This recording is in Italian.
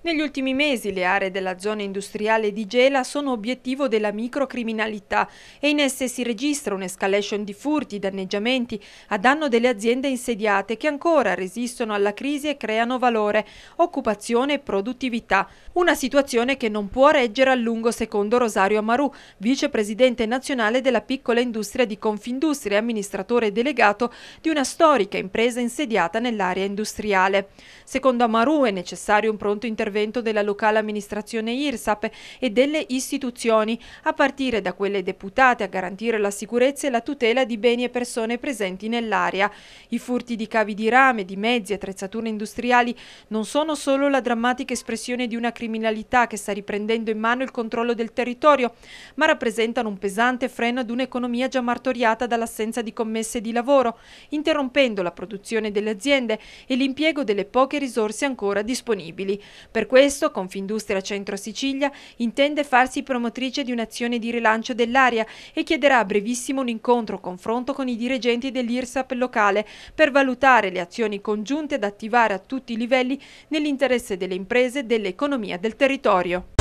Negli ultimi mesi le aree della zona industriale di Gela sono obiettivo della microcriminalità e in esse si registra un'escalation di furti, danneggiamenti a danno delle aziende insediate che ancora resistono alla crisi e creano valore, occupazione e produttività. Una situazione che non può reggere a lungo secondo Rosario Amaru, vicepresidente nazionale della piccola industria di Confindustria e amministratore delegato di una storica impresa insediata nell'area industriale. Secondo Amaru è necessario un pronto intervento intervento della locale amministrazione IRSAP e delle istituzioni, a partire da quelle deputate a garantire la sicurezza e la tutela di beni e persone presenti nell'area. I furti di cavi di rame, di mezzi e attrezzature industriali non sono solo la drammatica espressione di una criminalità che sta riprendendo in mano il controllo del territorio, ma rappresentano un pesante freno ad un'economia già martoriata dall'assenza di commesse di lavoro, interrompendo la produzione delle aziende e l'impiego delle poche risorse ancora disponibili. Per questo Confindustria Centro Sicilia intende farsi promotrice di un'azione di rilancio dell'area e chiederà a brevissimo un incontro confronto con i dirigenti dell'IRSAP locale per valutare le azioni congiunte da attivare a tutti i livelli nell'interesse delle imprese e dell'economia del territorio.